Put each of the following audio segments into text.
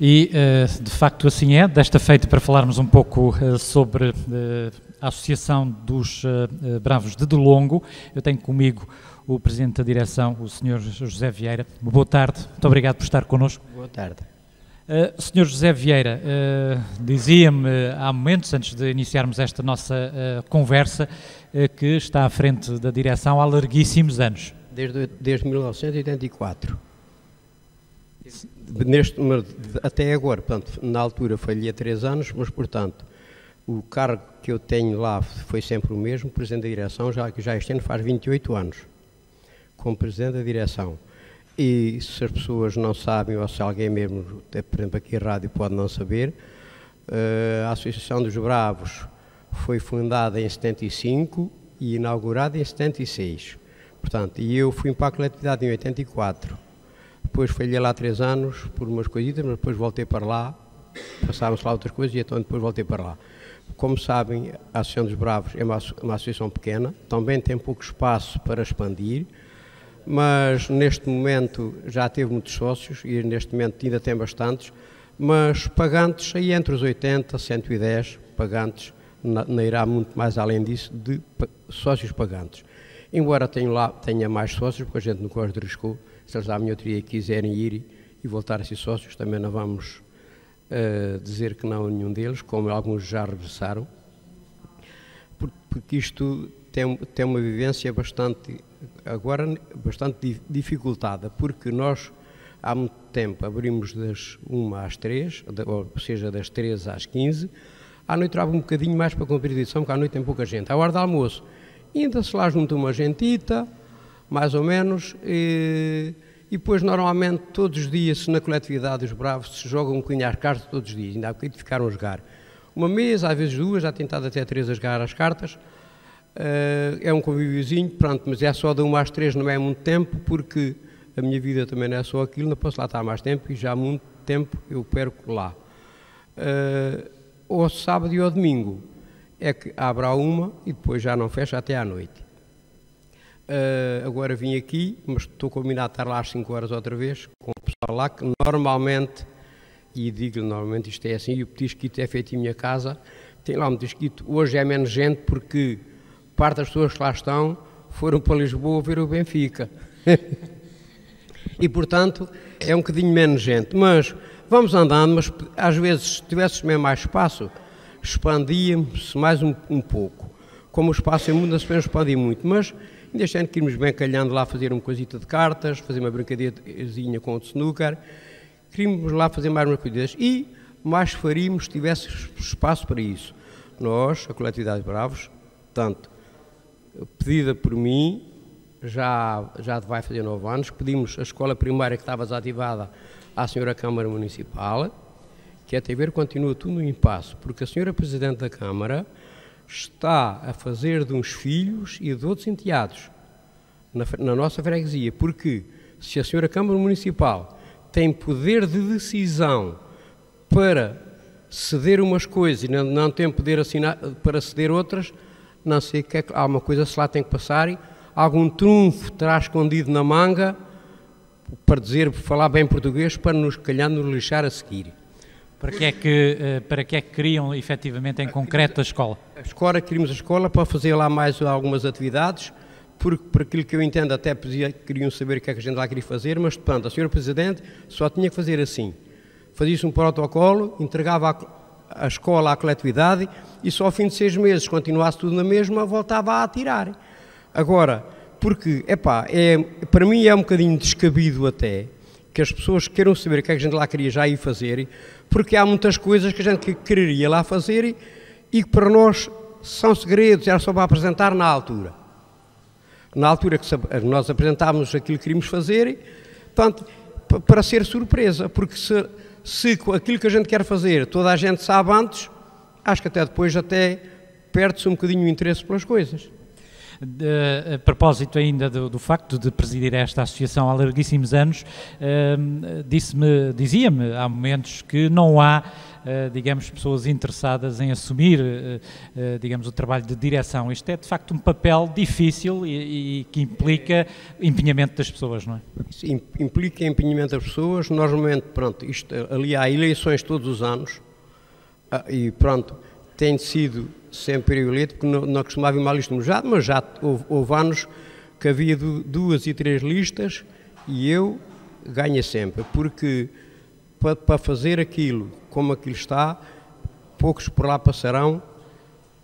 E de facto assim é. Desta feita, para falarmos um pouco sobre a Associação dos Bravos de Delongo, eu tenho comigo o Presidente da Direção, o Sr. José Vieira. Boa tarde, muito obrigado por estar connosco. Boa tarde. Uh, Sr. José Vieira, uh, dizia-me há momentos, antes de iniciarmos esta nossa uh, conversa, que está à frente da direção há larguíssimos anos. Desde, desde 1984. Neste, até agora, portanto, na altura falhia três anos, mas, portanto, o cargo que eu tenho lá foi sempre o mesmo, Presidente da Direção, já, já este ano faz 28 anos como Presidente da Direção. E se as pessoas não sabem, ou se alguém mesmo, por exemplo, aqui a rádio pode não saber, eh, a Associação dos Bravos foi fundada em 75 e inaugurada em 76. Portanto, e eu fui para a coletividade em 84. Depois falhei lá três anos por umas coisitas, mas depois voltei para lá, passaram-se lá outras coisas e então depois voltei para lá. Como sabem, a Associação dos Bravos é uma, uma associação pequena, também tem pouco espaço para expandir, mas neste momento já teve muitos sócios e neste momento ainda tem bastantes, mas pagantes aí entre os 80 e 110 pagantes, não irá muito mais além disso, de sócios pagantes. Embora tenha, lá, tenha mais sócios, porque a gente não gosta de risco, se eles à minhoteria quiserem ir e voltar a ser sócios, também não vamos uh, dizer que não a nenhum deles, como alguns já regressaram, porque isto tem, tem uma vivência bastante agora bastante dificultada, porque nós há muito tempo abrimos das 1 às 3, ou seja, das 3 às 15, à noite trava um bocadinho mais para cumprir a edição, porque à noite tem pouca gente. À hora do almoço, ainda se lá junta uma gentita, mais ou menos, e, e depois normalmente todos os dias, na coletividade dos bravos se jogam um bocadinho às cartas todos os dias, ainda há bocadinho ficaram a jogar. Uma mesa, às vezes duas, já tentado até três a jogar as cartas, Uh, é um convíviozinho, pronto, mas é só de uma às três, não é muito tempo, porque a minha vida também não é só aquilo, não posso lá estar mais tempo e já há muito tempo eu perco lá. Uh, ou sábado e ao domingo é que abre a uma e depois já não fecha até à noite. Uh, agora vim aqui, mas estou combinado a estar lá às 5 horas outra vez, com o pessoal lá que normalmente, e digo-lhe normalmente isto é assim, e o petisquito é feito em minha casa, tem lá um petisquito, hoje é menos gente porque parte das pessoas que lá estão foram para Lisboa ver o Benfica. e, portanto, é um bocadinho menos gente. Mas vamos andando, mas às vezes, se tivéssemos mais espaço, expandíamos-se mais um, um, pouco. Como o espaço é muito, não se pode expandir muito, mas ano que irmos bem calhando lá fazer uma coisita de cartas, fazer uma brincadeirazinha com o snooker, queríamos lá fazer mais umas coisas e mais faríamos se tivesse espaço para isso. Nós, a coletividade Bravos, tanto pedida por mim, já, já vai fazer nove anos, pedimos a escola primária que estava desativada à senhora Câmara Municipal, que até ver continua tudo no impasse, porque a senhora Presidente da Câmara está a fazer de uns filhos e de outros enteados na, na nossa freguesia, porque se a senhora Câmara Municipal tem poder de decisão para ceder umas coisas e não, não tem poder assinar, para ceder outras, não sei que é, há uma coisa se lá tem que passar, algum trunfo terá escondido na manga para dizer, falar bem português, para nos calhar nos lixar a seguir. Para que é que, eh, para que, é que queriam efetivamente em concreto a escola? A escola, queríamos a escola para fazer lá mais algumas atividades, porque por aquilo que eu entendo até queriam saber o que é que a gente lá queria fazer, mas pronto, a senhora Presidente só tinha que fazer assim. Fazia-se um protocolo, entregava a escola à coletividade e só ao fim de seis meses continuasse tudo na mesma, voltava a tirar. Agora, porque, epá, é, para mim é um bocadinho descabido até que as pessoas queiram saber o que é que a gente lá queria já ir fazer, porque há muitas coisas que a gente quereria lá fazer e que para nós são segredos, era só para apresentar na altura. Na altura que nós apresentávamos aquilo que queríamos fazer, portanto, para ser surpresa, porque se se aquilo que a gente quer fazer toda a gente sabe antes, acho que até depois até perde-se um bocadinho o interesse pelas coisas. De, a propósito ainda do, do, facto de presidir esta associação há larguíssimos anos, disse-me, dizia-me há momentos que não há, uh, digamos, pessoas interessadas em assumir, uh, digamos, o trabalho de direção. Isto é, de facto, um papel difícil e, e que implica empenhamento das pessoas, não é? Sim, implica empenhamento das pessoas. Normalmente, pronto, isto, ali há eleições todos os anos ah, e, pronto, tem sido sempre porque não, não costumava mal isto já, mas já houve, houve anos que havia duas e três listas e eu ganho sempre, porque para, para fazer aquilo como aquilo está, poucos por lá passarão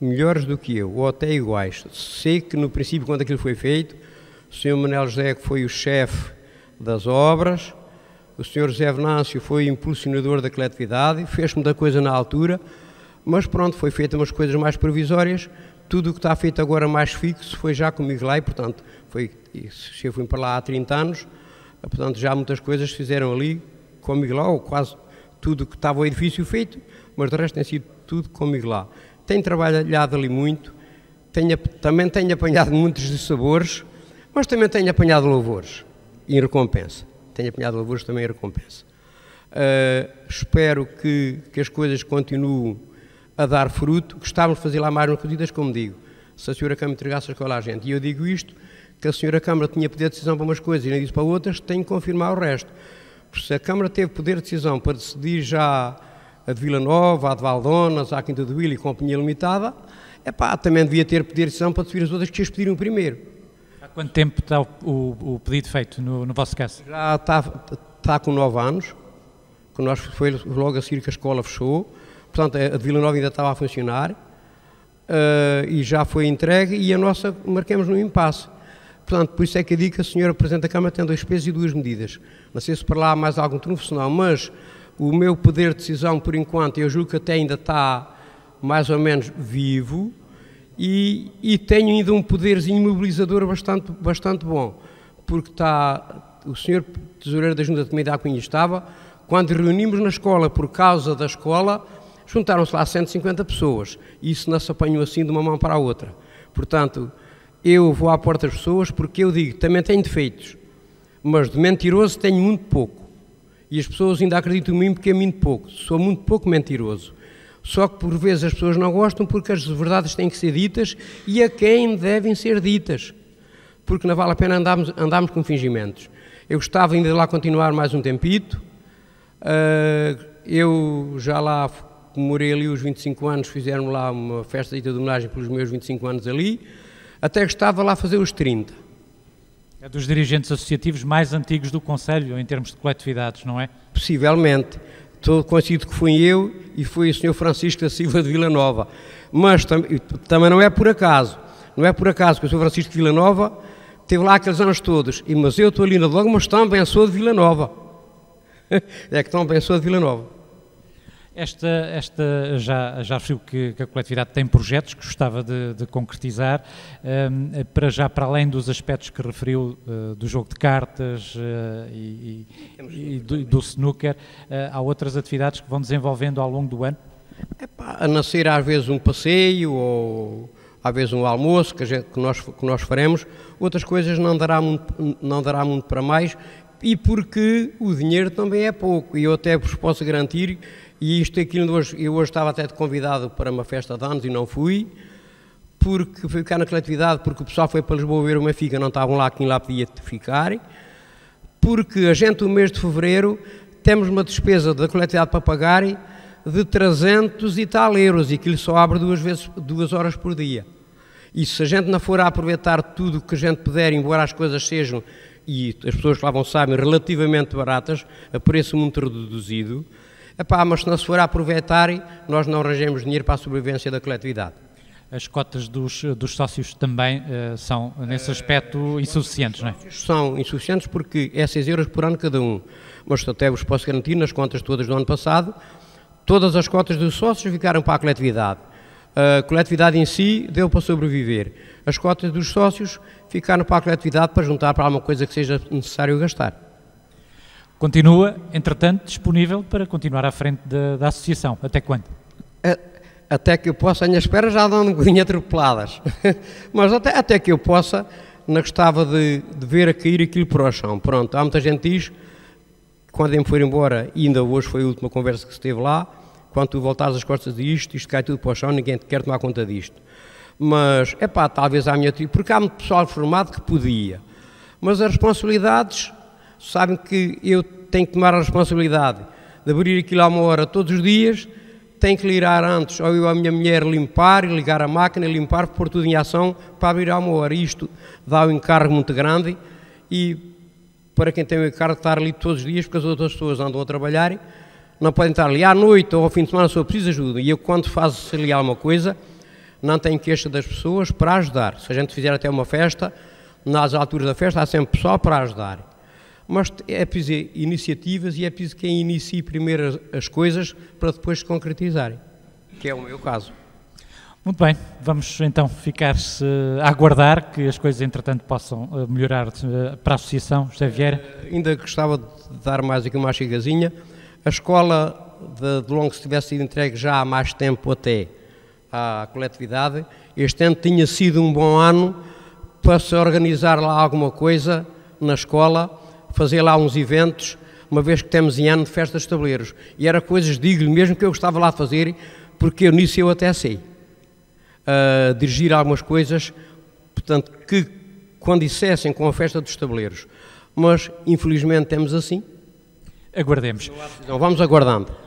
melhores do que eu, ou até iguais. Sei que no princípio, quando aquilo foi feito, o Sr. Manel José que foi o chefe das obras, o Sr. José Venâncio foi o impulsionador da coletividade, fez-me da coisa na altura, mas pronto, foi feita umas coisas mais provisórias, tudo o que está feito agora mais fixo foi já comigo lá e, portanto, foi, se eu fui para lá há 30 anos, portanto, já muitas coisas se fizeram ali comigo lá, ou quase tudo que estava o edifício feito, mas de resto tem sido tudo comigo lá. Tenho trabalhado ali muito, tenho, também tenho apanhado muitos de sabores, mas também tenho apanhado louvores em recompensa. Tenho apanhado louvores também em recompensa. Uh, espero que, que as coisas continuem a dar fruto, gostávamos de fazer lá mais umas medidas, como digo, se a senhora Câmara entregasse a escola à gente. E eu digo isto, que a senhora Câmara tinha poder de decisão para umas coisas e não disse para outras, tem que confirmar o resto. Porque se a Câmara teve poder de decisão para decidir já a de Vila Nova, a de Valdonas, a Quinta do Vila e Companhia Limitada, epá, também devia ter poder de decisão para decidir as outras que as pediram primeiro. Há quanto tempo está o, o, o pedido feito no, no, vosso caso? Já está, está com nove anos, que nós foi logo a seguir que a escola fechou, portanto a de Vila Nova ainda estava a funcionar uh, e já foi entregue e a nossa marcamos no impasse. Portanto, por isso é que eu digo que a senhora Presidente da Câmara tem dois pesos e duas medidas. Não sei se para lá há mais algum trunfo, não, mas o meu poder de decisão, por enquanto, eu julgo que até ainda está mais ou menos vivo e, e tenho ainda um poderzinho mobilizador bastante, bastante bom, porque está, o senhor Tesoureiro da Junta de Comunidade Cunha estava, quando reunimos na escola por causa da escola, juntaram-se lá 150 pessoas e isso não se apanhou assim de uma mão para a outra. Portanto, eu vou à porta das pessoas porque eu digo, também tenho defeitos, mas de mentiroso tenho muito pouco. E as pessoas ainda acreditam em mim porque é muito pouco. Sou muito pouco mentiroso. Só que por vezes as pessoas não gostam porque as verdades têm que ser ditas e a quem devem ser ditas. Porque não vale a pena andarmos, andarmos com fingimentos. Eu gostava ainda de lá continuar mais um tempito. Uh, eu já lá comemorei ali os 25 anos, fizeram lá uma festa de homenagem pelos meus 25 anos ali, até que estava lá a fazer os 30. É dos dirigentes associativos mais antigos do Conselho, em termos de coletividades, não é? Possivelmente. Estou conhecido que fui eu e foi o Sr. Francisco da Silva de Vila Nova. Mas tam também não é por acaso. Não é por acaso que o Sr. Francisco de Vila Nova teve lá aqueles anos todos. E, mas eu estou ali na logo, mas também sou de Vila Nova. é que também sou de Vila Nova. Esta, esta já, já referiu que, que, a coletividade tem projetos que gostava de, de concretizar, um, para já para além dos aspectos que referiu uh, do jogo de cartas uh, e, e, e do, do, snooker, uh, há outras atividades que vão desenvolvendo ao longo do ano? Epá, a nascer às vezes um passeio ou às vezes um almoço que, gente, que, nós, que nós faremos, outras coisas não dará, muito, não dará muito para mais e porque o dinheiro também é pouco. E eu até vos posso garantir e isto aqui hoje, eu hoje estava até convidado para uma festa de anos e não fui, porque fui ficar na coletividade, porque o pessoal foi para Lisboa ver uma fica, não estavam lá, quem lá podia ficar, porque a gente, no mês de fevereiro, temos uma despesa da coletividade para pagar de 300 e tal euros, e ele só abre duas, vezes, duas horas por dia. E se a gente não for a aproveitar tudo o que a gente puder, embora as coisas sejam, e as pessoas que lá vão sabem, relativamente baratas, a preço muito reduzido, Epá, mas se não se for a aproveitar, nós não arranjamos dinheiro para a sobrevivência da coletividade. As cotas dos, dos sócios também uh, são, nesse aspecto, insuficientes, não é? São insuficientes porque é 6 euros por ano cada um. Mas até vos posso garantir, nas contas todas do ano passado, todas as cotas dos sócios ficaram para a coletividade. A coletividade em si deu para sobreviver. As cotas dos sócios ficaram para a coletividade para juntar para alguma coisa que seja necessário gastar. Continua, entretanto, disponível para continuar à frente da, da associação. Até quando? até que eu possa, minhas pernas já andam um bocadinho atropeladas, mas até, até que eu possa, não gostava de, de ver a cair aquilo para o chão. Pronto, há muita gente que diz, quando me for embora, e ainda hoje foi a última conversa que se teve lá, quando tu voltares as costas disto, isto cai tudo para o chão, ninguém quer tomar conta disto. Mas, é pá, talvez à minha porque há muito pessoal formado que podia. Mas as responsabilidades, sabem que eu tenho que tomar a responsabilidade de abrir aquilo a uma hora todos os dias, tenho que ligar antes, ou eu a minha mulher limpar, ligar a máquina, limpar, pôr tudo em ação para abrir a uma hora. Isto dá um encargo muito grande e para quem tem o encargo de estar ali todos os dias, porque as outras pessoas andam a trabalhar, não podem estar ali à noite ou ao fim de semana, pessoa precisa de ajuda. E eu, quando faço ali alguma coisa, não tenho queixa das pessoas para ajudar. Se a gente fizer até uma festa, nas alturas da festa há sempre pessoal para ajudar. Mas é preciso iniciativas e é preciso quem inicie primeiro as, as coisas para depois se concretizarem, que é o meu caso. Muito bem, vamos então ficar a aguardar que as coisas entretanto possam eh, melhorar eh, para a Associação José Vieira. Ainda gostava de dar mais aqui uma chegazinha. A escola de, de Longo, se tivesse sido entregue já há mais tempo até à coletividade, este ano tinha sido um bom ano para se organizar lá alguma coisa na escola fazer lá uns eventos, uma vez que temos em ano de festas de tabuleiros. E era coisas, digo-lhe mesmo, que eu gostava lá de fazer, porque eu nisso eu até sei. Uh, dirigir algumas coisas, portanto, que condissessem com a festa dos tabuleiros. Mas, infelizmente, temos assim. Aguardemos. Então, vamos aguardando.